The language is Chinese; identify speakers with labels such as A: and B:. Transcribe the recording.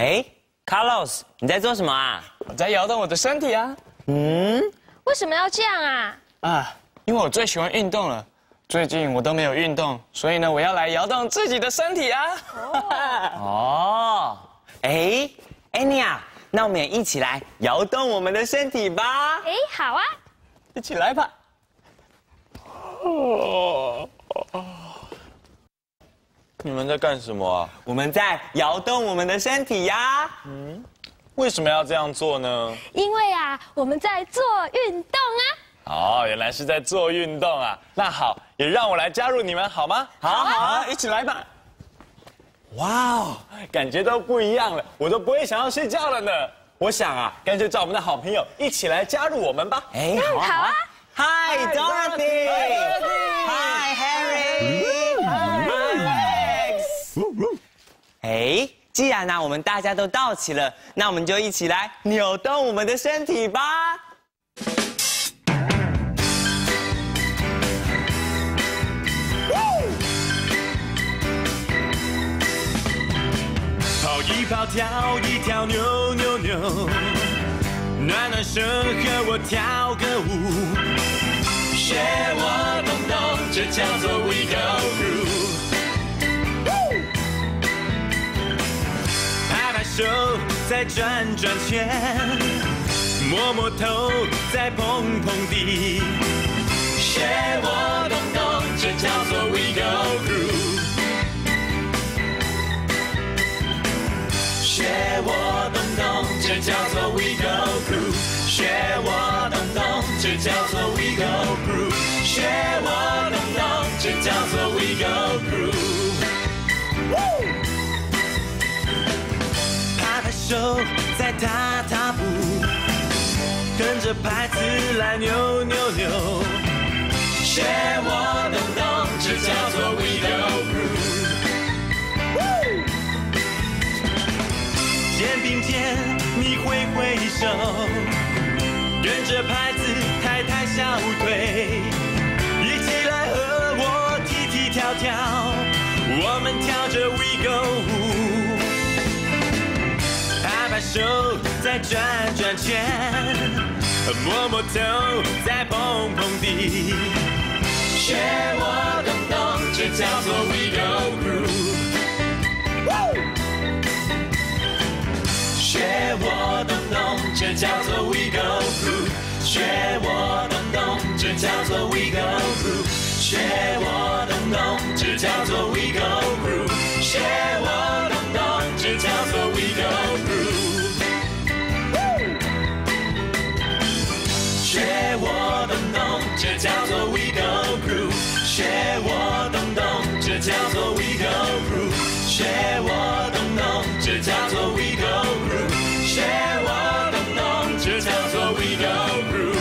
A: 哎，Carlos，你在做什么啊？
B: 我在摇动我的身体啊。
C: 嗯，为什么要这样啊？
B: 啊，因为我最喜欢运动了。最近我都没有运动，所以呢，我要来摇动自己的身体啊。
A: 哦，哎，Anya，那我们也一起来摇动我们的身体吧。哎，
C: 好啊，
B: 一起来吧。哦。
D: 你们在干什么啊？
A: 我们在摇动我们的身体呀。嗯，
D: 为什么要这样做呢？
C: 因为啊，我们在做运动啊。
D: 哦，原来是在做运动啊。那好，也让我来加入你们好吗？
A: 好，好啊，一起来吧。
D: 哇哦，感觉都不一样了，我都不会想要睡觉了呢。我想啊，干脆找我们的好朋友一起来加入我们吧。
C: 哎，好啊。
A: Hi Dorothy。哎，既然呢我们大家都到齐了，那我们就一起来扭动我们的身体吧。
E: 跑一跑，跳一跳，扭扭扭，暖暖身和我跳个舞，学我动动，这叫做 We Go 手再转转圈，摸摸头在碰碰地，学我动动，这叫做 We Go Groove。学我动动，这叫做 We Go Groove。学我动动，这叫做 We Go Groove。学我动动，这叫做 We Go Groove。手在踏踏步，跟着拍子来扭扭扭，学我动动，这叫做 We Go Groove。肩并肩，你挥挥手，跟着拍子抬抬小腿，一起来和我踢踢跳跳，我们跳着 We Go。手再转转圈，摸摸头在碰碰地，学我动动，这叫做 We Go Groove。学我动动，这叫做 We Go Groove。学我动动，这叫做 We Go Groove。学叫做 We Go Groove，学我动动，这叫做 We Go Groove，学我动动，这叫做 We Go。